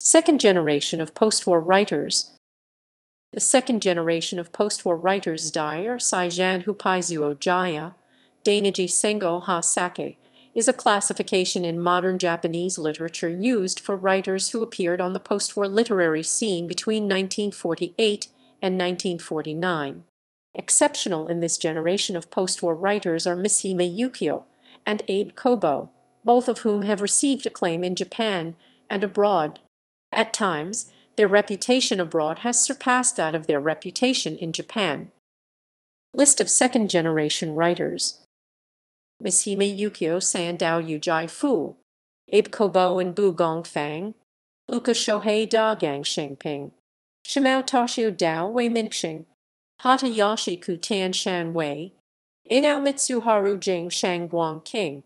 Second generation of post-war writers The second generation of post-war writers Daier Saijan Hupaizuo Jaya, Dainiji Sengo ha Sakka is a classification in modern Japanese literature used for writers who appeared on the post-war literary scene between 1948 and 1949. Exceptional in this generation of post-war writers are Mishima Yukio and Abe Kobo, both of whom have received acclaim in Japan and abroad. At times, their reputation abroad has surpassed that of their reputation in Japan. List of second-generation writers Mishima Yukio Sandao Yujai Fu, Abe Kobo and Bu Gongfang, Ooka Shohei Da Gang Shengping, Shimao Toshio Dao Wei Mingxing, Hotta Yoshie Kutan Shan Wei, Inoue Mitsuharu Jing Shang Guang King,